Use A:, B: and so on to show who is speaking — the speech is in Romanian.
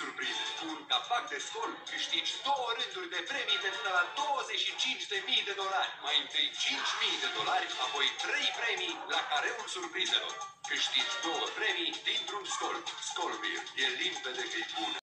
A: surprize. Cu un capac de scol câștigi două rânduri de premii de până la 25.000 de dolari. Mai întâi 5.000 de dolari, apoi 3 premii la careul surprizelor. Câștigi două premii dintr-un scol. Scolvir. E limpede că e bună.